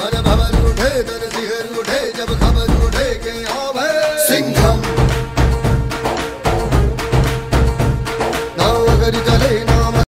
मन भवन उठे दर सिहर उठे जब खबर